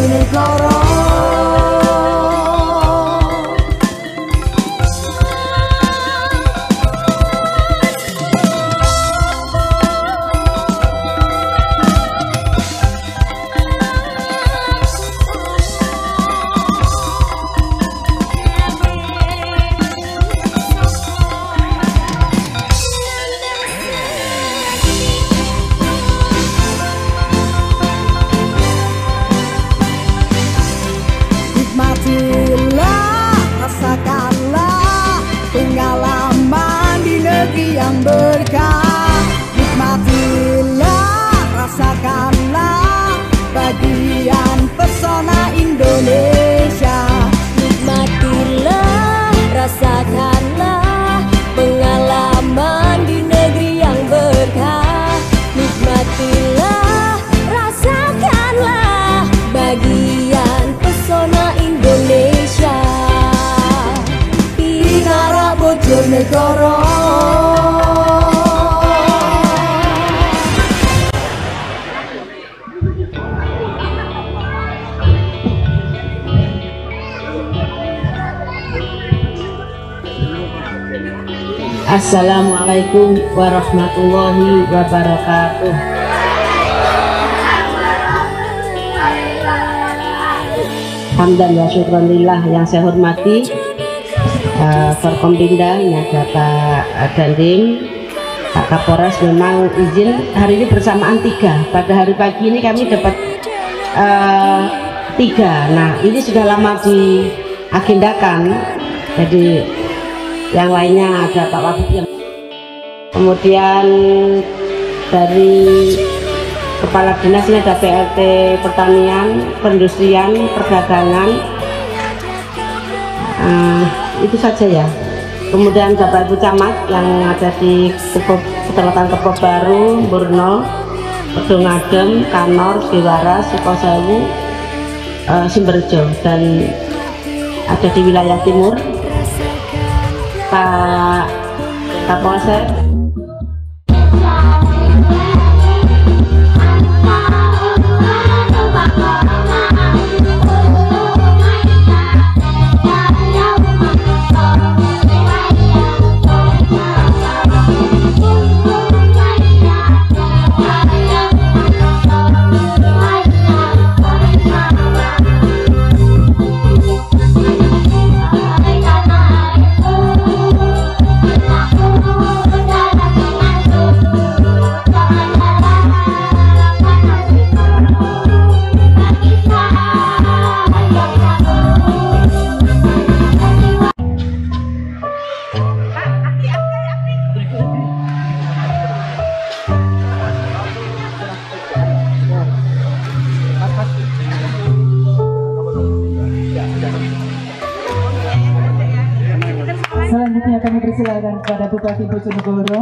negara Assalamualaikum warahmatullahi wabarakatuh. Hamdan wa syukranillah yang saya hormati uh, Forkompinda, ini ada Pak Dandim, Pak Kapolres memang izin hari ini bersamaan tiga. Pada hari pagi ini kami dapat uh, tiga. Nah ini sudah lama diagendakan, jadi yang lainnya ada Pak Wagub yang kemudian dari kepala dinas ini ada PLT pertanian perindustrian perdagangan. Uh, itu saja ya. Kemudian Bapak Ibu Camat yang ada di Kecamatan Kebo Baru, Burno, Pedungadem, Kanor, Siwara, Sukosewu, uh, Simberjo dan ada di wilayah timur Pak Kapolsek Selanjutnya kami persilakan kepada Bupati Bojonegoro,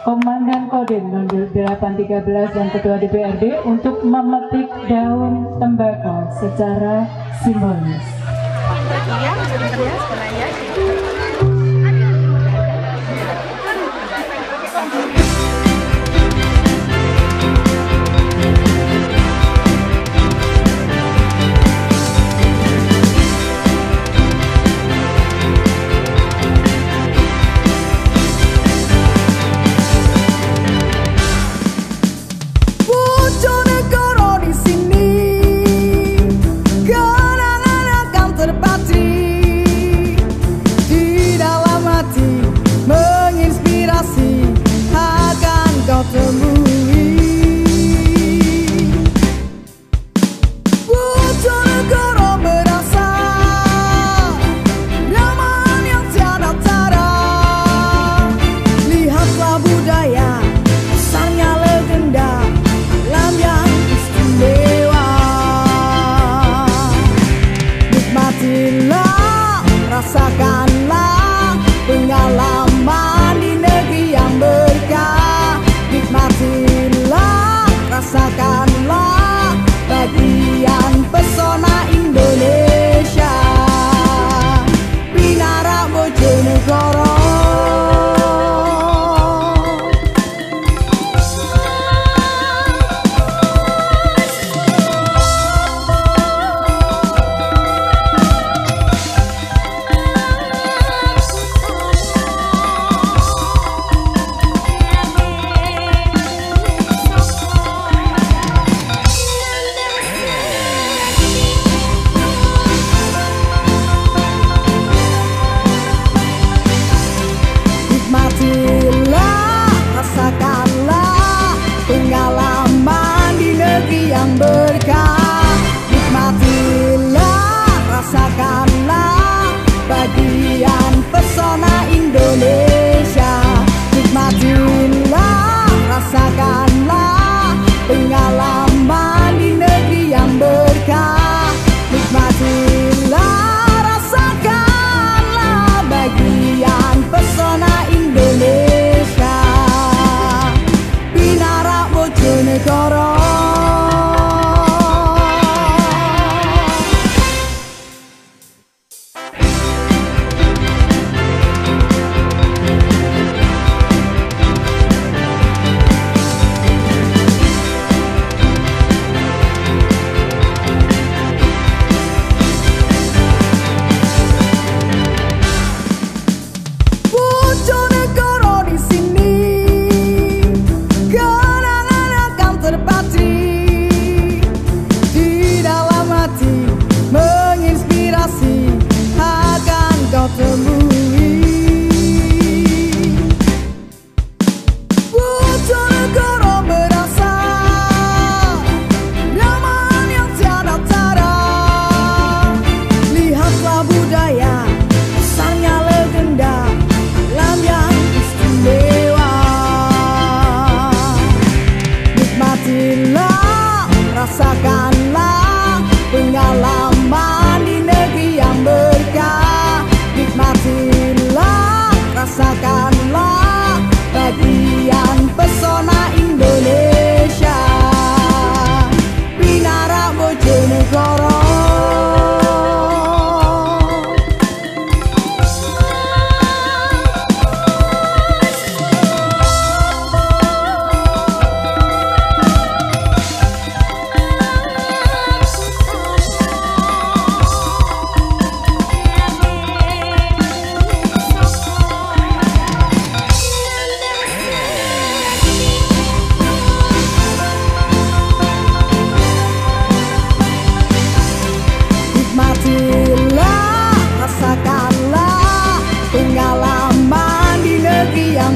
Komandan Kodim 0813 dan Ketua DPRD untuk memetik daun tembakau secara simbolis. Ya, sebentar ya, sebentar ya. out on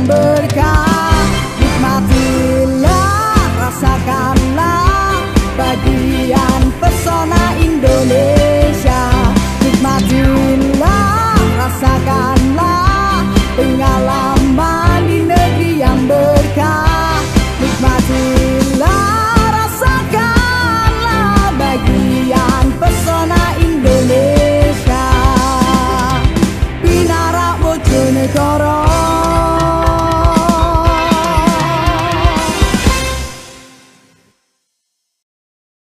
embarcar.